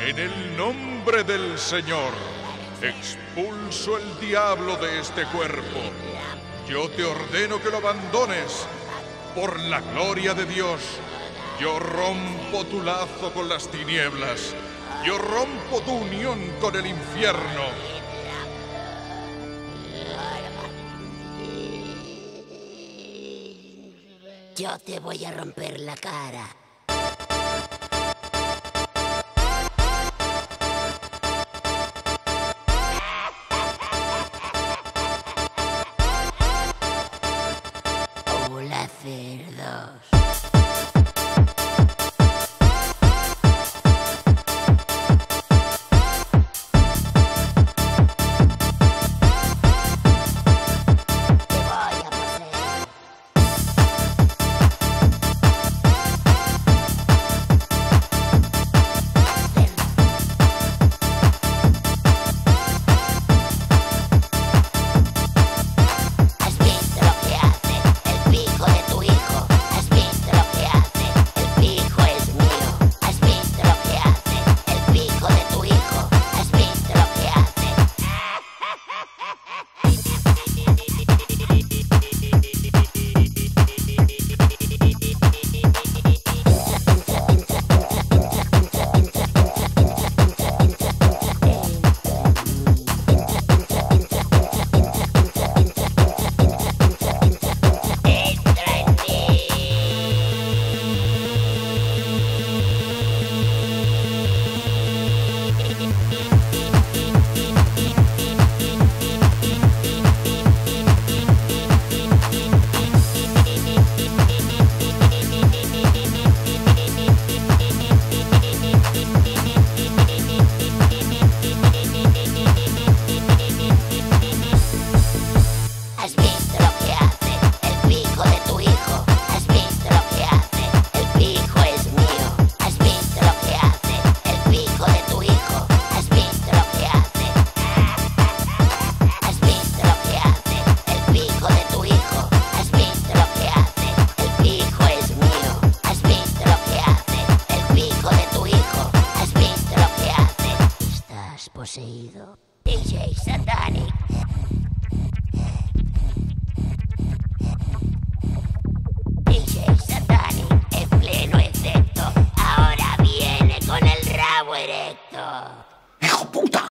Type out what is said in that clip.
En el nombre del Señor, expulso el diablo de este cuerpo. Yo te ordeno que lo abandones. Por la gloria de Dios, yo rompo tu lazo con las tinieblas. Yo rompo tu unión con el infierno. Yo te voy a romper la cara. has poseído. DJ Satanic.